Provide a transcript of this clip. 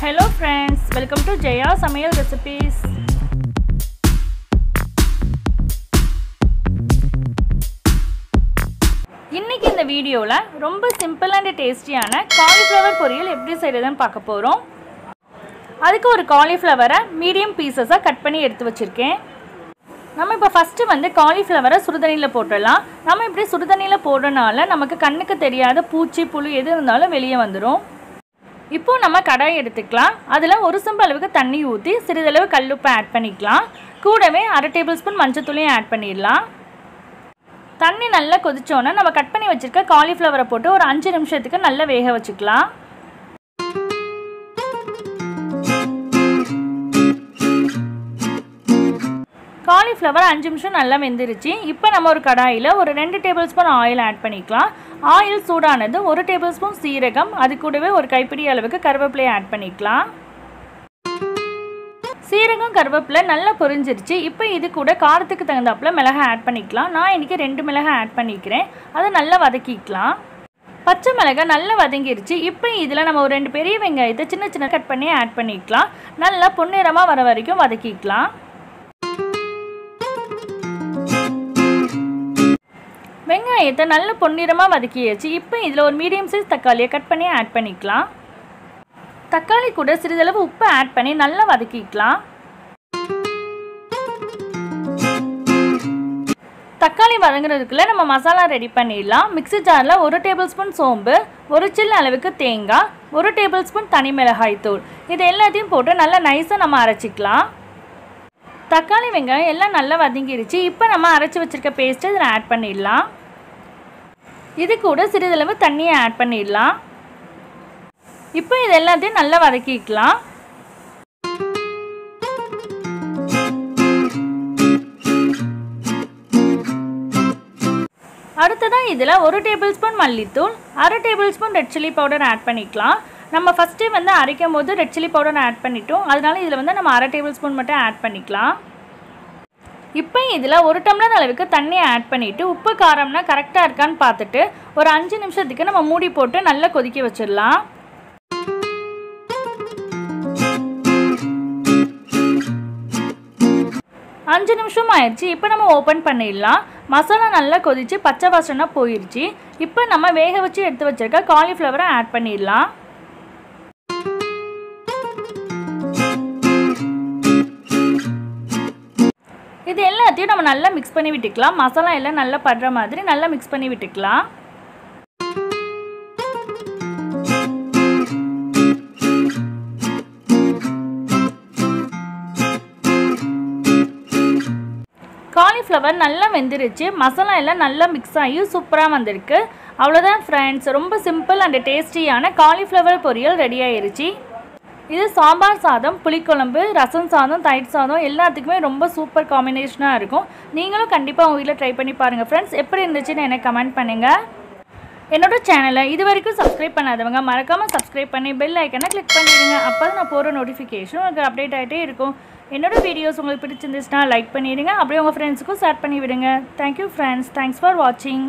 Hello friends welcome to Jaya சமையல் recipes இன்னைக்கு இந்த வீடியோவில் ரொம்ப சிம்பிள் அண்ட் டேஸ்டியான காலிஃப்ளவர் பொரியல் எப்படி செய்கிறதுன்னு பார்க்க போகிறோம் அதுக்கு ஒரு காலிஃப்ளவரை மீடியம் பீசஸாக கட் பண்ணி எடுத்து வச்சுருக்கேன். நம்ம இப்போ ஃபஸ்ட்டு வந்து காலிஃப்ளவரை சுடுதண்ணியில் போட்டுடலாம். நம்ம இப்படி சுடுதண்ணியில் போடுறனால நமக்கு கண்ணுக்கு தெரியாத பூச்சி புழு எது இருந்தாலும் வெளியே வந்துடும் இப்போ நம்ம கடாய் எடுத்துக்கலாம். அதில் ஒரு செம்பு அளவுக்கு தண்ணி ஊற்றி சிறிதளவு கல்லுப்பை ஆட் பண்ணிக்கலாம். கூடவே அரை டேபிள் ஸ்பூன் மஞ்சத்தூளையும் ஆட் பண்ணிடலாம். தண்ணி நல்லா கொதிச்சோன்னே நம்ம கட் பண்ணி வச்சுருக்க காலிஃப்ளவரை போட்டு ஒரு அஞ்சு நிமிஷத்துக்கு நல்லா வேக வச்சுக்கலாம். காலிஃப்ளவர் அஞ்சு நிமிஷம் நல்லா வெந்துருச்சு. இப்போ நம்ம ஒரு கடாயில் ஒரு ரெண்டு டேபிள் ஸ்பூன் ஆயில் ஆட் பண்ணிக்கலாம். ஆயில் சூடானது ஒரு டேபிள் ஸ்பூன் சீரகம் அது கூடவே ஒரு கைப்பிடி அளவுக்கு கருவேப்பிலையை ஆட் பண்ணிக்கலாம். சீரகம் கருவேப்பிலை நல்லா பொரிஞ்சிருச்சு. இப்போ இது கூட காரத்துக்கு தகுந்தாப்புல மிளகாய் ஆட் பண்ணிக்கலாம். நான் இன்றைக்கி ரெண்டு மிளகாய் ஆட் பண்ணிக்கிறேன். அதை நல்லா வதக்கிக்கலாம். பச்சை மிளகாய் நல்லா வதங்கிருச்சு. இப்போ இதில் நம்ம ஒரு ரெண்டு பெரிய வெங்காயத்தை சின்ன சின்ன கட் பண்ணி ஆட் பண்ணிக்கலாம். நல்லா பொன்னிறமாக வர வரைக்கும் வதக்கிக்கலாம். வெங்காயத்தை நல்ல பொன்னிறமாக வதக்கியாச்சு. இப்போ இதில் ஒரு மீடியம் சைஸ் தக்காளியை கட் பண்ணி ஆட் பண்ணிக்கலாம். தக்காளி கூட சிறிதளவு உப்பு ஆட் பண்ணி நல்லா வதக்கிக்கலாம். தக்காளி வதங்குறதுக்குள்ளே நம்ம மசாலா ரெடி பண்ணிடலாம். மிக்ஸி ஜாரில் ஒரு டேபிள் ஸ்பூன் சோம்பு ஒரு சில்லு அளவுக்கு தேங்காய் ஒரு டேபிள் ஸ்பூன் தனி மிளகாய் தூள். இது எல்லாத்தையும் போட்டு நல்லா நைஸாக நம்ம அரைச்சிக்கலாம். தக்காளி வெங்காயம் எல்லாம் நல்லா வதங்கிருச்சு. இப்போ நம்ம அரைச்சி வச்சுருக்க பேஸ்ட்டு இதில் ஆட் பண்ணிடலாம். இது கூட சிறிதளவு தண்ணியை ஆட் பண்ணிடலாம். இப்போ இது எல்லாத்தையும் நல்லா வதக்கிக்கலாம். அடுத்ததான் இதில் ஒரு டேபிள் ஸ்பூன் மல்லித்தூள் அரை table spoon red chilli powder add பண்ணிக்கலாம். நம்ம ஃபஸ்ட்டே வந்து அரைக்கும் போது ரெட் சில்லி பவுடர் ஆட் பண்ணிட்டோம். அதனால இதில் வந்து நம்ம அரை டேபிள் ஸ்பூன் மட்டும் ஆட் பண்ணிக்கலாம். இப்போ இதில் ஒரு டம்ளர் அளவுக்கு தண்ணியை ஆட் பண்ணிவிட்டு உப்பு காரம்னா கரெக்டாக இருக்கான்னு பார்த்துட்டு ஒரு அஞ்சு நிமிஷத்துக்கு நம்ம மூடி போட்டு நல்லா கொதிக்க வச்சிடலாம். அஞ்சு நிமிஷம் ஆயிடுச்சு இப்போ நம்ம ஓப்பன் பண்ணிடலாம். மசாலா நல்லா கொதிச்சு பச்சை வாசனை போயிடுச்சு இப்போ நம்ம வேக வச்சு எடுத்து வச்சிருக்க காலிஃப்ளவரை ஆட் பண்ணிடலாம். இது எல்லாத்தையும் நம்ம நல்லா மிக்ஸ் பண்ணி விட்டுக்கலாம். மசாலா எல்லாம் நல்லா படுற மாதிரி நல்லா மிக்ஸ் பண்ணி விட்டுக்கலாம். காலிஃப்ளவர் நல்லா வெந்துருச்சு. மசாலா எல்லாம் நல்லா மிக்ஸ் ஆகி சூப்பராக வந்திருக்கு. அவ்வளோதான் ஃப்ரெண்ட்ஸ் ரொம்ப சிம்பிள் அண்ட் டேஸ்டியான காலிஃப்ளவர் பொரியல் ரெடி ஆயிருச்சு. இது சாம்பார் சாதம் புளிக்குழம்பு ரசம் சாதம் தயிர் சாதம் எல்லாத்துக்குமே ரொம்ப சூப்பர் காம்பினேஷனாக இருக்கும். நீங்களும் கண்டிப்பாக உங்கள் வீட்டில் ட்ரை பண்ணி பாருங்கள் ஃப்ரெண்ட்ஸ் எப்படி இருந்துச்சுன்னு எனக்கு கமெண்ட் பண்ணுங்கள் என்னோட சேனலை இது வரைக்கும் சப்ஸ்கிரைப் பண்ணாதவங்க மறக்காமல் சப்ஸ்கிரைப் பண்ணி பெல் ஐக்கனை கிளிக் பண்ணிடுங்க. அப்போ தான் நான் போகிற நோட்டிஃபிகேஷன் உங்களுக்கு அப்டேட் ஆகிட்டே இருக்கும். என்னோட வீடியோஸ் உங்களுக்கு பிடிச்சிருந்துச்சுன்னா லைக் பண்ணிடுங்க. அப்படியே உங்கள் ஃப்ரெண்ட்ஸுக்கும் ஷேர் பண்ணி விடுங்க தேங்க்யூ ஃப்ரெண்ட்ஸ் தேங்க்ஸ் ஃபார் வாட்சிங்